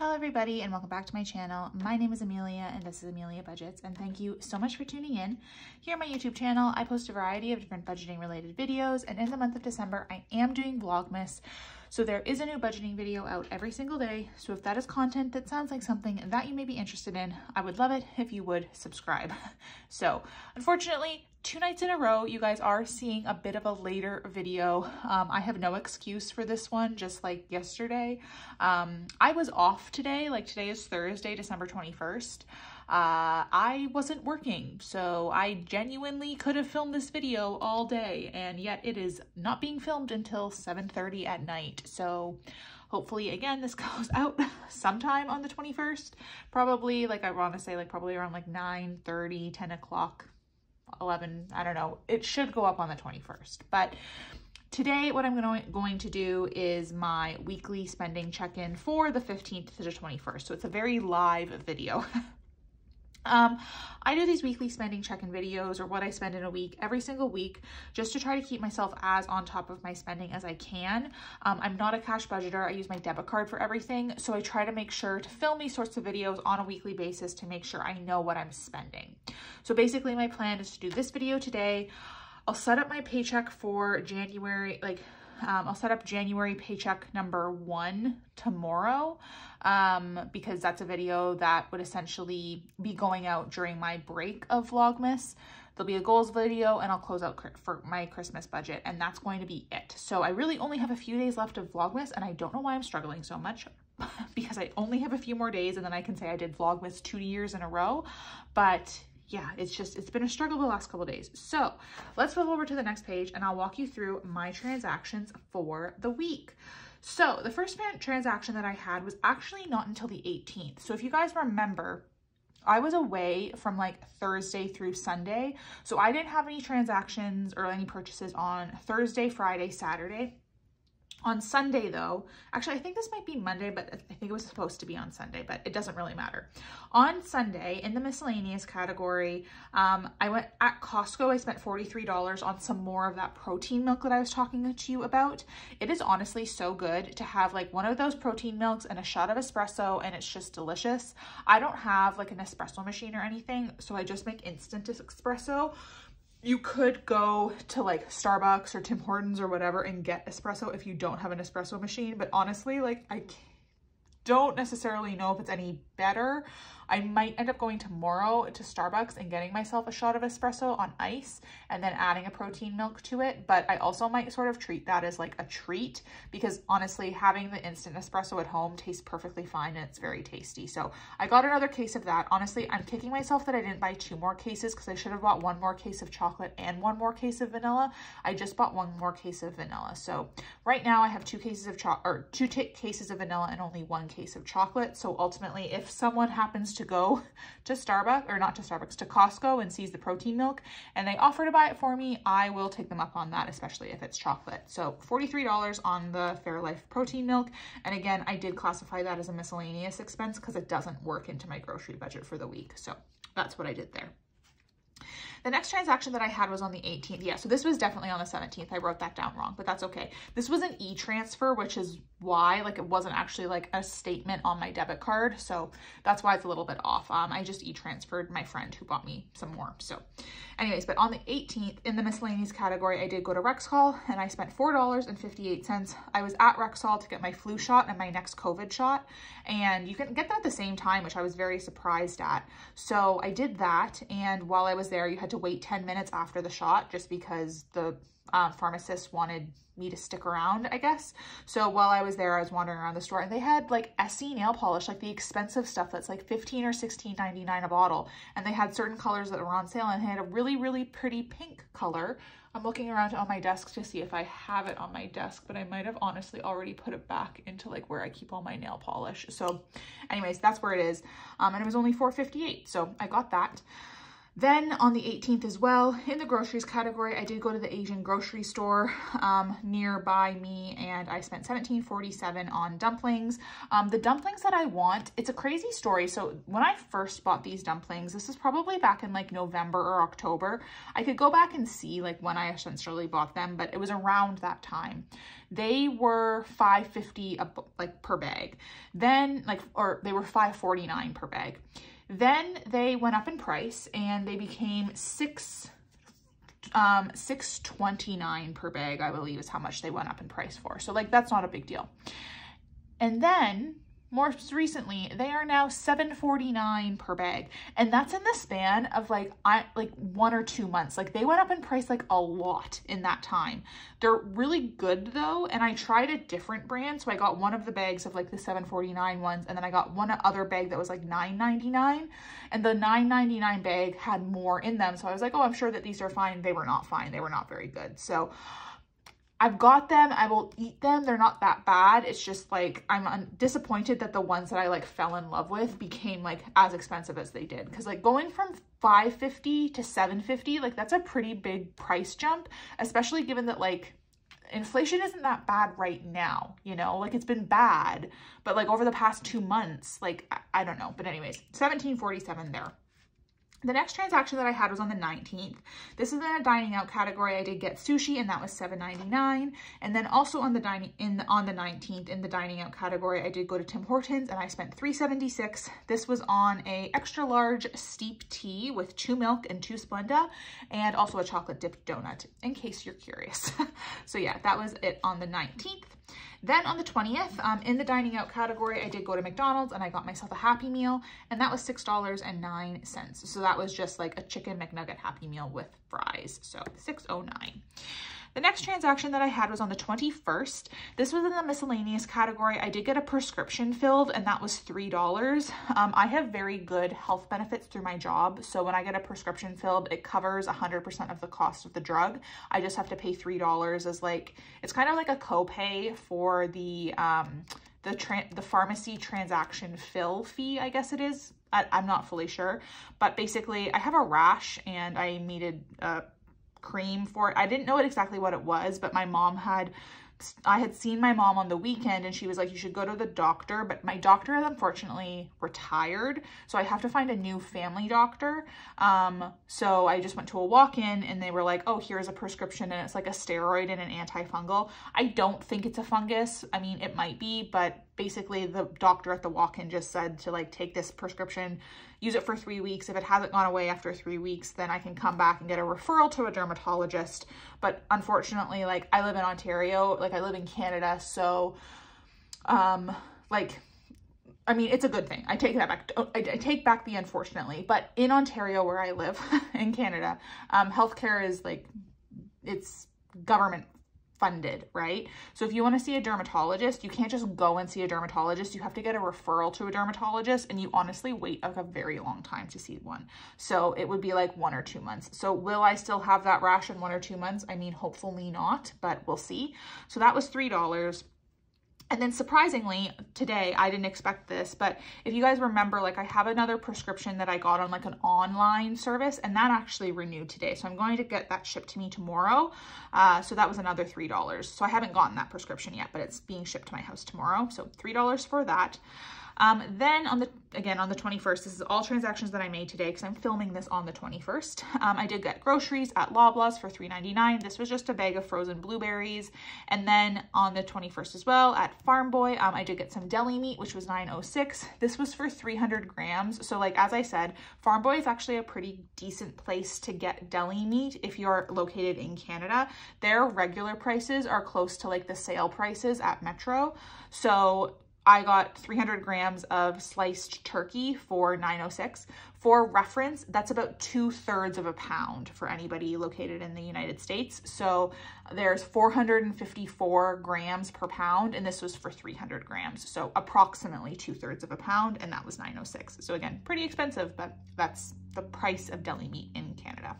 Hello everybody and welcome back to my channel. My name is Amelia and this is Amelia Budgets and thank you so much for tuning in. Here on my YouTube channel, I post a variety of different budgeting related videos and in the month of December, I am doing Vlogmas. So there is a new budgeting video out every single day. So if that is content that sounds like something that you may be interested in, I would love it if you would subscribe. So unfortunately, two nights in a row, you guys are seeing a bit of a later video. Um, I have no excuse for this one, just like yesterday. Um, I was off today, like today is Thursday, December 21st. Uh, I wasn't working, so I genuinely could have filmed this video all day, and yet it is not being filmed until 7.30 at night. So hopefully, again, this goes out sometime on the 21st. Probably, like I want to say, like probably around like 9, 30, 10 o'clock 11, I don't know. It should go up on the 21st. But today what I'm going to, going to do is my weekly spending check-in for the 15th to the 21st. So it's a very live video. Um, I do these weekly spending check-in videos or what I spend in a week every single week just to try to keep myself as on top of my spending as I can. Um, I'm not a cash budgeter. I use my debit card for everything. So I try to make sure to film these sorts of videos on a weekly basis to make sure I know what I'm spending. So basically my plan is to do this video today. I'll set up my paycheck for January, like um, I'll set up January paycheck number one tomorrow um, because that's a video that would essentially be going out during my break of Vlogmas. There'll be a goals video and I'll close out for my Christmas budget and that's going to be it. So I really only have a few days left of Vlogmas and I don't know why I'm struggling so much because I only have a few more days and then I can say I did Vlogmas two years in a row. But yeah, it's just, it's been a struggle the last couple days. So let's flip over to the next page and I'll walk you through my transactions for the week. So the first transaction that I had was actually not until the 18th. So if you guys remember, I was away from like Thursday through Sunday. So I didn't have any transactions or any purchases on Thursday, Friday, Saturday. On Sunday though, actually I think this might be Monday, but I think it was supposed to be on Sunday, but it doesn't really matter. On Sunday in the miscellaneous category, um, I went at Costco, I spent $43 on some more of that protein milk that I was talking to you about. It is honestly so good to have like one of those protein milks and a shot of espresso and it's just delicious. I don't have like an espresso machine or anything, so I just make instant espresso you could go to like Starbucks or Tim Hortons or whatever and get espresso if you don't have an espresso machine. But honestly, like I don't necessarily know if it's any better. I might end up going tomorrow to Starbucks and getting myself a shot of espresso on ice and then adding a protein milk to it. But I also might sort of treat that as like a treat because honestly, having the instant espresso at home tastes perfectly fine and it's very tasty. So I got another case of that. Honestly, I'm kicking myself that I didn't buy two more cases because I should have bought one more case of chocolate and one more case of vanilla. I just bought one more case of vanilla. So right now I have two cases of chocolate or two cases of vanilla and only one case of chocolate. So ultimately, if someone happens to go to Starbucks, or not to Starbucks, to Costco and sees the protein milk and they offer to buy it for me, I will take them up on that, especially if it's chocolate. So $43 on the Fairlife protein milk. And again, I did classify that as a miscellaneous expense because it doesn't work into my grocery budget for the week. So that's what I did there. The next transaction that I had was on the 18th. Yeah, so this was definitely on the 17th. I wrote that down wrong, but that's okay. This was an e-transfer, which is why, like it wasn't actually like a statement on my debit card. So that's why it's a little bit off. Um, I just e-transferred my friend who bought me some more. So anyways, but on the 18th in the miscellaneous category, I did go to Rexall and I spent $4.58. I was at Rexall to get my flu shot and my next COVID shot. And you can get that at the same time, which I was very surprised at. So I did that. And while I was there, you had to wait 10 minutes after the shot just because the um, pharmacist wanted me to stick around, I guess. So while I was there, I was wandering around the store and they had like Essie nail polish, like the expensive stuff that's like 15 or 16.99 a bottle. And they had certain colors that were on sale and they had a really, really pretty pink color. I'm looking around on my desk to see if I have it on my desk, but I might have honestly already put it back into like where I keep all my nail polish. So anyways, that's where it is. Um, and it was only 4.58. So I got that. Then on the 18th as well, in the groceries category, I did go to the Asian grocery store um, nearby me and I spent $17.47 on dumplings. Um, the dumplings that I want, it's a crazy story. So when I first bought these dumplings, this is probably back in like November or October. I could go back and see like when I essentially bought them, but it was around that time. They were 5.50 like per bag. Then like, or they were 5.49 per bag. Then they went up in price and they became six um 629 per bag i believe is how much they went up in price for. So like that's not a big deal. And then more recently, they are now 7.49 per bag. And that's in the span of like I like one or two months. Like they went up in price like a lot in that time. They're really good though. And I tried a different brand. So I got one of the bags of like the 7.49 ones and then I got one other bag that was like 9.99 and the 9.99 bag had more in them. So I was like, oh, I'm sure that these are fine. They were not fine. They were not very good. So I've got them. I will eat them. They're not that bad. It's just like I'm disappointed that the ones that I like fell in love with became like as expensive as they did. Cause like going from 550 to 750, like that's a pretty big price jump, especially given that like inflation isn't that bad right now, you know, like it's been bad, but like over the past two months, like I, I don't know. But anyways, 1747 there. The next transaction that I had was on the 19th. This is in a dining out category. I did get sushi and that was $7.99. And then also on the dining in the, on the 19th in the dining out category, I did go to Tim Hortons and I spent $3.76. This was on a extra large steep tea with two milk and two Splenda and also a chocolate dipped donut in case you're curious. so yeah, that was it on the 19th. Then on the 20th, um, in the dining out category, I did go to McDonald's and I got myself a Happy Meal and that was $6.09. So that was just like a chicken McNugget Happy Meal with fries. So 609. The next transaction that I had was on the 21st. This was in the miscellaneous category. I did get a prescription filled and that was $3. Um, I have very good health benefits through my job. So when I get a prescription filled, it covers 100% of the cost of the drug. I just have to pay $3 as like, it's kind of like a copay for the, um, the, the pharmacy transaction fill fee, I guess it is. I I'm not fully sure, but basically I have a rash and I needed a cream for it. I didn't know it exactly what it was, but my mom had I had seen my mom on the weekend and she was like, you should go to the doctor. But my doctor is unfortunately retired. So I have to find a new family doctor. Um, so I just went to a walk-in and they were like, oh, here's a prescription and it's like a steroid and an antifungal. I don't think it's a fungus. I mean, it might be, but basically the doctor at the walk-in just said to like take this prescription use it for three weeks. If it hasn't gone away after three weeks, then I can come back and get a referral to a dermatologist. But unfortunately, like I live in Ontario, like I live in Canada. So, um, like, I mean, it's a good thing. I take that back. I, take back the unfortunately, but in Ontario where I live in Canada, um, healthcare is like, it's government funded, right? So if you want to see a dermatologist, you can't just go and see a dermatologist. You have to get a referral to a dermatologist and you honestly wait like a very long time to see one. So it would be like one or two months. So will I still have that rash in one or two months? I mean, hopefully not, but we'll see. So that was $3. And then surprisingly, today, I didn't expect this, but if you guys remember, like I have another prescription that I got on like an online service and that actually renewed today. So I'm going to get that shipped to me tomorrow. Uh, so that was another $3. So I haven't gotten that prescription yet, but it's being shipped to my house tomorrow. So $3 for that. Um, then on the, again, on the 21st, this is all transactions that I made today because I'm filming this on the 21st. Um, I did get groceries at Loblaws for $3.99. This was just a bag of frozen blueberries. And then on the 21st as well at Farm Boy, um, I did get some deli meat, which was 9.06. This was for 300 grams. So like, as I said, Farm Boy is actually a pretty decent place to get deli meat if you're located in Canada. Their regular prices are close to like the sale prices at Metro. So I got 300 grams of sliced turkey for 906. For reference, that's about two thirds of a pound for anybody located in the United States. So there's 454 grams per pound, and this was for 300 grams. So approximately two thirds of a pound, and that was 906. So again, pretty expensive, but that's the price of deli meat in Canada.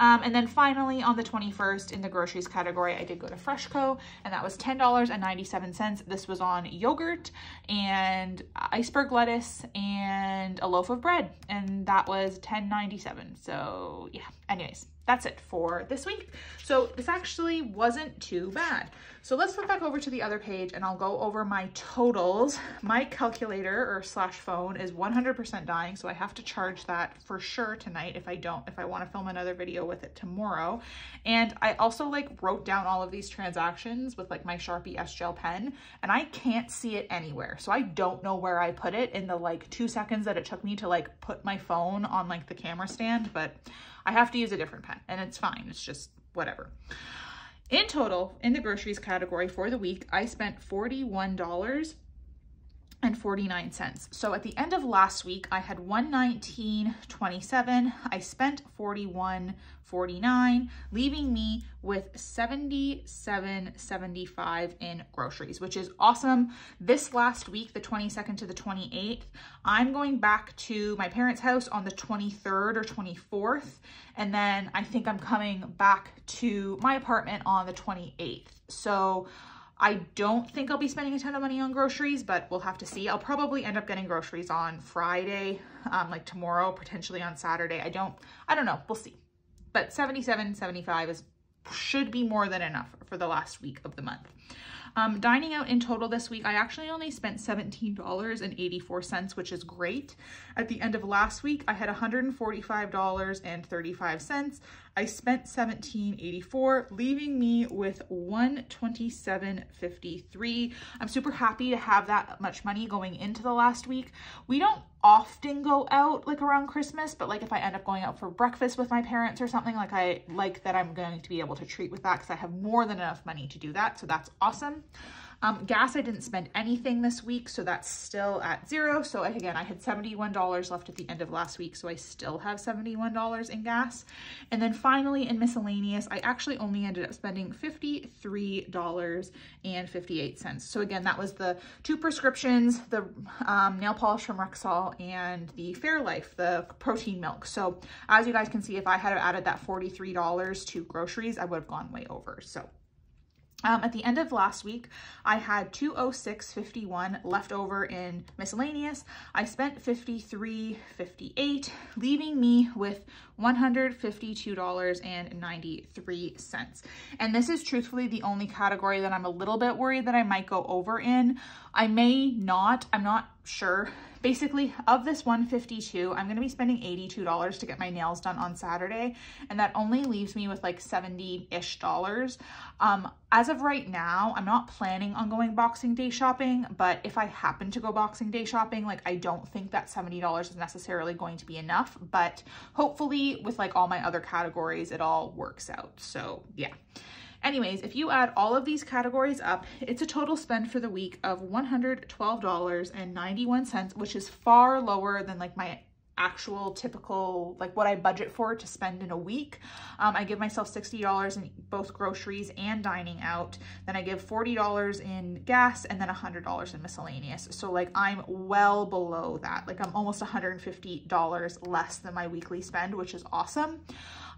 Um, and then finally on the 21st in the groceries category, I did go to Freshco and that was $10.97. This was on yogurt and iceberg lettuce and a loaf of bread. And that was $10.97. So yeah, anyways, that's it for this week. So this actually wasn't too bad. So let's flip back over to the other page and I'll go over my totals. My calculator or slash phone is 100% dying. So I have to charge that for sure tonight if I don't, if I want to film another video with it tomorrow. And I also like wrote down all of these transactions with like my Sharpie S-Gel pen and I can't see it anywhere. So I don't know where I put it in the like two seconds that it took me to like put my phone on like the camera stand, but I have to use a different pen and it's fine. It's just whatever. In total, in the groceries category for the week, I spent $41 and 49 cents. So at the end of last week, I had 119.27. I spent 41.49, leaving me with 77.75 in groceries, which is awesome. This last week, the 22nd to the 28th, I'm going back to my parents' house on the 23rd or 24th. And then I think I'm coming back to my apartment on the 28th. So I don't think I'll be spending a ton of money on groceries, but we'll have to see. I'll probably end up getting groceries on Friday, um, like tomorrow, potentially on Saturday. I don't, I don't know. We'll see. But 77, 75 is should be more than enough for the last week of the month. Um, dining out in total this week, I actually only spent $17.84, which is great. At the end of last week, I had $145.35. I spent $17.84, leaving me with $127.53. I'm super happy to have that much money going into the last week. We don't often go out like around Christmas, but like if I end up going out for breakfast with my parents or something, like I like that I'm going to be able to treat with that because I have more than enough money to do that. So that's awesome. Um, gas, I didn't spend anything this week, so that's still at zero. So again, I had $71 left at the end of last week, so I still have $71 in gas. And then finally in miscellaneous, I actually only ended up spending $53.58. So again, that was the two prescriptions, the um, nail polish from Rexall and the Fairlife, the protein milk. So as you guys can see, if I had added that $43 to groceries, I would have gone way over. So um, at the end of last week, I had 206.51 left over in miscellaneous. I spent 53.58, leaving me with $152.93. And this is truthfully the only category that I'm a little bit worried that I might go over in. I may not, I'm not sure basically of this 152 i'm going to be spending $82 to get my nails done on saturday and that only leaves me with like 70-ish dollars. Um, as of right now i'm not planning on going boxing day shopping but if i happen to go boxing day shopping like i don't think that $70 is necessarily going to be enough but hopefully with like all my other categories it all works out. So yeah Anyways, if you add all of these categories up, it's a total spend for the week of $112.91, which is far lower than like my actual typical like what I budget for to spend in a week. Um, I give myself $60 in both groceries and dining out. Then I give $40 in gas and then $100 in miscellaneous. So like I'm well below that. Like I'm almost $150 less than my weekly spend, which is awesome.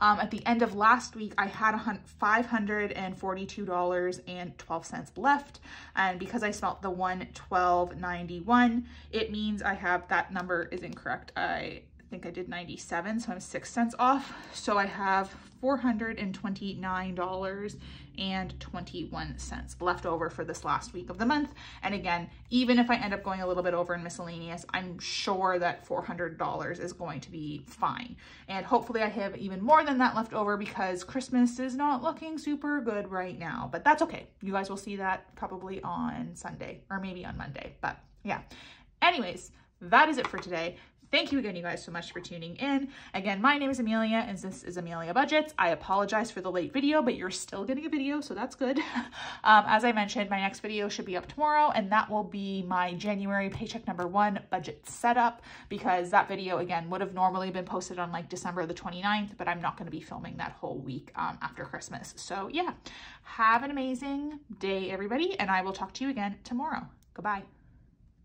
Um, at the end of last week, I had $542.12 left. And because I spent the 112.91, it means I have, that number is incorrect. I think I did 97, so I'm six cents off. So I have $429.21 left over for this last week of the month. And again, even if I end up going a little bit over in miscellaneous, I'm sure that $400 is going to be fine. And hopefully I have even more than that left over because Christmas is not looking super good right now, but that's okay. You guys will see that probably on Sunday or maybe on Monday, but yeah. Anyways, that is it for today. Thank you again, you guys, so much for tuning in. Again, my name is Amelia, and this is Amelia Budgets. I apologize for the late video, but you're still getting a video, so that's good. um, as I mentioned, my next video should be up tomorrow, and that will be my January paycheck number one budget setup, because that video, again, would have normally been posted on like December the 29th, but I'm not going to be filming that whole week um, after Christmas. So yeah, have an amazing day, everybody, and I will talk to you again tomorrow. Goodbye.